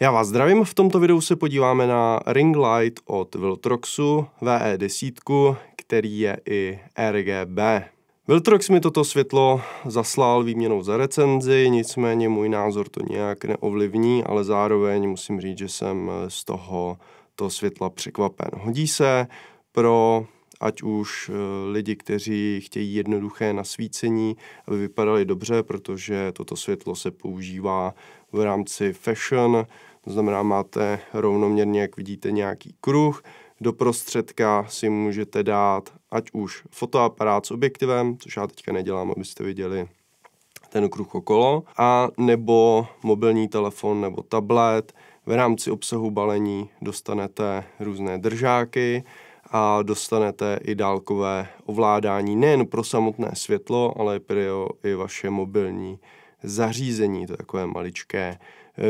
Já vás zdravím, v tomto videu se podíváme na ring light od Viltroxu VE10, který je i RGB. Viltrox mi toto světlo zaslal výměnou za recenzi, nicméně můj názor to nějak neovlivní, ale zároveň musím říct, že jsem z toho to světla překvapen. Hodí se pro ať už eh, lidi, kteří chtějí jednoduché nasvícení, aby vypadaly dobře, protože toto světlo se používá v rámci fashion, to znamená, máte rovnoměrně, jak vidíte, nějaký kruh, do prostředka si můžete dát ať už fotoaparát s objektivem, což já teďka nedělám, abyste viděli ten kruh okolo, a nebo mobilní telefon nebo tablet. V rámci obsahu balení dostanete různé držáky, a dostanete i dálkové ovládání nejen pro samotné světlo, ale pro i vaše mobilní zařízení, to je takové maličké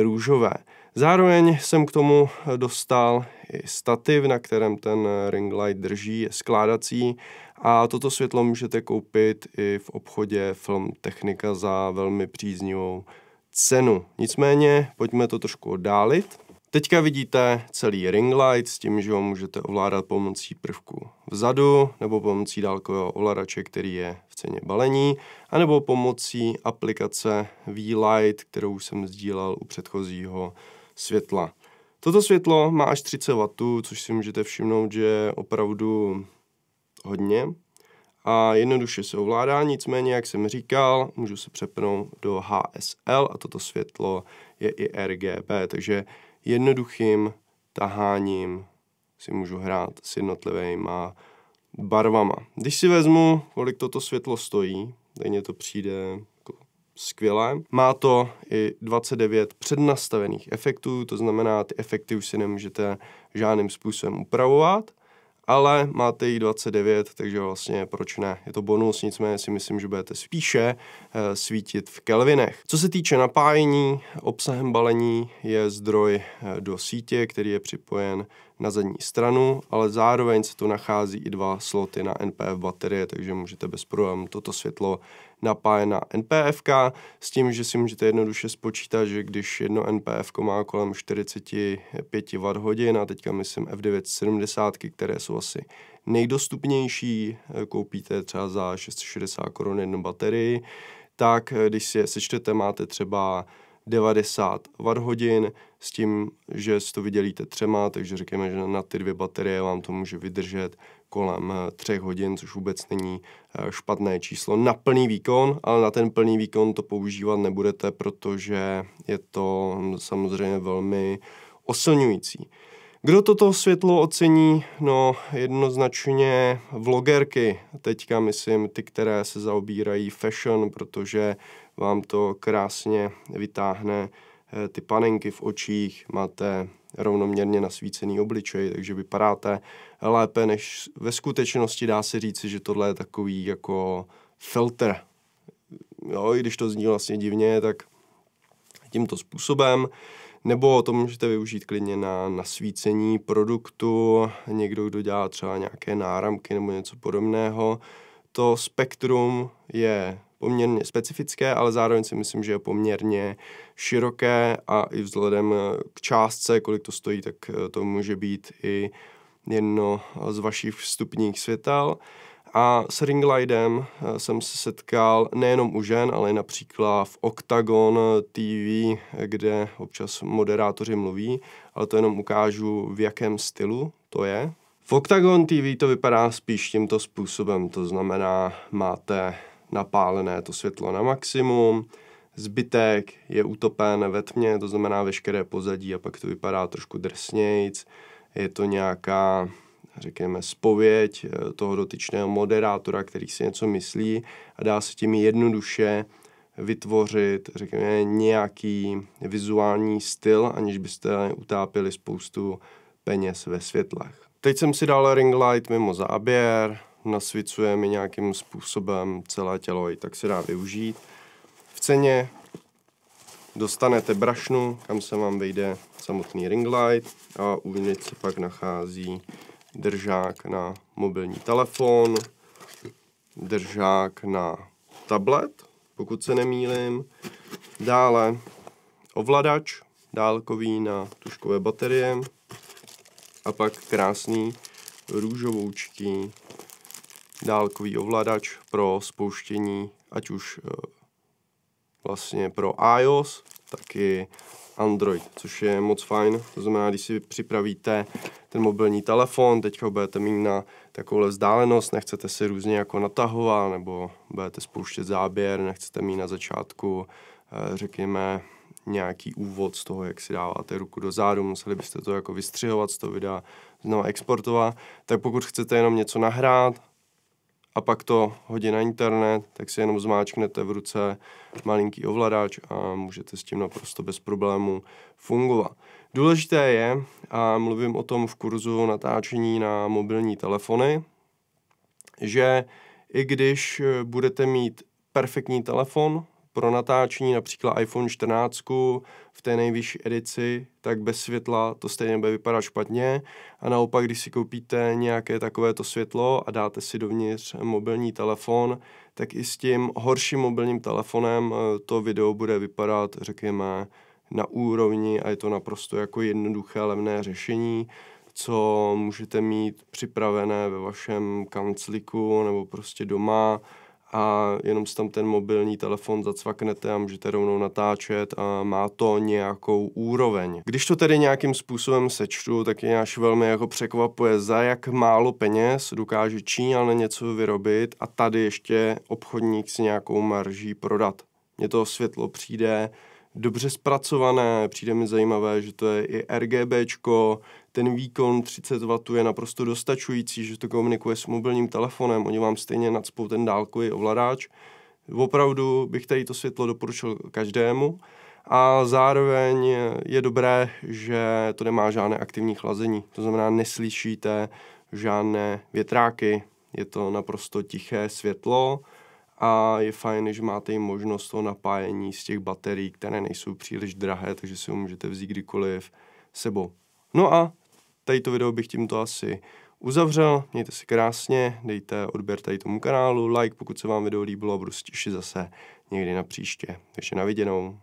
růžové. Zároveň jsem k tomu dostal i stativ, na kterém ten ring light drží, je skládací a toto světlo můžete koupit i v obchodě Film Technika za velmi příznivou cenu. Nicméně pojďme to trošku oddálit. Teďka vidíte celý ring light s tím, že ho můžete ovládat pomocí prvku vzadu nebo pomocí dálkového ovladače, který je v ceně balení, anebo pomocí aplikace V-Light, kterou jsem sdílel u předchozího světla. Toto světlo má až 30 W, což si můžete všimnout, že je opravdu hodně a jednoduše se ovládá, nicméně, jak jsem říkal, můžu se přepnout do HSL a toto světlo je i RGB, takže jednoduchým taháním si můžu hrát s jednotlivými barvama. Když si vezmu, kolik toto světlo stojí, tak mně to přijde jako skvělé. Má to i 29 přednastavených efektů, to znamená, ty efekty už si nemůžete žádným způsobem upravovat ale máte jí 29, takže vlastně proč ne? Je to bonus, nicméně si myslím, že budete spíše uh, svítit v kelvinech. Co se týče napájení, obsahem balení je zdroj uh, do sítě, který je připojen na zadní stranu, ale zároveň se tu nachází i dva sloty na NPF baterie, takže můžete bez problémů toto světlo napájet na NPF, s tím, že si můžete jednoduše spočítat, že když jedno NPF má kolem 45 Wh a teďka myslím F970, které jsou asi nejdostupnější, koupíte třeba za 660 korun jednu baterii, tak když si je sečtete, máte třeba 90 Wh s tím, že si to vydělíte třema, takže řekněme, že na ty dvě baterie vám to může vydržet kolem eh, třech hodin, což vůbec není eh, špatné číslo na plný výkon, ale na ten plný výkon to používat nebudete, protože je to samozřejmě velmi osilňující. Kdo toto světlo ocení? No jednoznačně vlogerky, teďka myslím ty, které se zaobírají fashion, protože vám to krásně vytáhne eh, ty panenky v očích, máte rovnoměrně nasvícený obličej, takže vypadáte lépe než ve skutečnosti dá se říci, že tohle je takový jako filtr. Jo, i když to zní vlastně divně, tak tímto způsobem. Nebo to můžete využít klidně na nasvícení produktu, někdo, kdo dělá třeba nějaké náramky nebo něco podobného. To spektrum je poměrně specifické, ale zároveň si myslím, že je poměrně široké a i vzhledem k částce, kolik to stojí, tak eh, to může být i jedno z vašich vstupních světel. A s ringlidem eh, jsem se setkal nejenom u žen, ale i například v Octagon TV, kde občas moderátoři mluví, ale to jenom ukážu, v jakém stylu to je. V Octagon TV to vypadá spíš tímto způsobem, to znamená, máte napálené to světlo na maximum, zbytek je utopen ve tmě, to znamená veškeré pozadí a pak to vypadá trošku drsnějc, je to nějaká řekněme, spověď eh, toho dotyčného moderátora, který si něco myslí a dá se tím jednoduše vytvořit, řekněme, nějaký vizuální styl, aniž byste utápili spoustu peněz ve světlech. Teď jsem si dal ring light mimo záběr, nasvicuje mi nějakým způsobem celé tělo, i tak se dá využít. V ceně dostanete brašnu, kam se vám vejde samotný ring light a uvnitř se pak nachází držák na mobilní telefon, držák na tablet, pokud se nemýlim, dále ovladač dálkový na tuškové baterie a pak krásný růžovoučký dálkový ovladač pro spouštění, ať už eh, vlastně pro iOS, tak i Android, což je moc fajn. To znamená, když si připravíte ten mobilní telefon, teďka ho budete mít na takovou vzdálenost, nechcete si různě jako natahovat, nebo budete spouštět záběr, nechcete mít na začátku, eh, řekněme, nějaký úvod z toho, jak si dáváte ruku do zádu, museli byste to jako vystřihovat z toho videa, znovu exportovat, tak pokud chcete jenom něco nahrát, a pak to hodí na internet, tak si jenom zmáčknete v ruce malinký ovladač a můžete s tím naprosto bez problémů fungovat. Důležité je, a mluvím o tom v kurzu natáčení na mobilní telefony, že i když budete mít perfektní telefon, pro natáčení například iPhone 14 v té nejvyšší edici, tak bez světla to stejně bude vypadat špatně. A naopak, když si koupíte nějaké takovéto světlo a dáte si dovnitř mobilní telefon, tak i s tím horším mobilním telefonem eh, to video bude vypadat, řekněme, na úrovni a je to naprosto jako jednoduché, levné řešení, co můžete mít připravené ve vašem kancliku nebo prostě doma, a jenom si tam ten mobilní telefon zacvaknete a můžete rovnou natáčet a má to nějakou úroveň. Když to tedy nějakým způsobem sečtu, tak je až velmi jako překvapuje, za jak málo peněz dokáže Číňan něco vyrobit a tady ještě obchodník si nějakou marží prodat. Mně to světlo přijde dobře zpracované, přijde mi zajímavé, že to je i RGBčko, ten výkon 30 W je naprosto dostačující, že to komunikuje s mobilním telefonem, oni vám stejně nadspou ten dálkový ovladač. Opravdu bych tady to světlo doporučil každému a zároveň je dobré, že to nemá žádné aktivní chlazení, to znamená neslyšíte žádné větráky, je to naprosto tiché světlo, a je fajn, že máte i možnost toho napájení z těch baterií, které nejsou příliš drahé, takže si ho můžete vzít kdykoliv sebou. No a tady to video bych tímto asi uzavřel, mějte si krásně, dejte odběr tady tomu kanálu, like, pokud se vám video líbilo a budu se těšit zase někdy na příště. Takže na viděnou.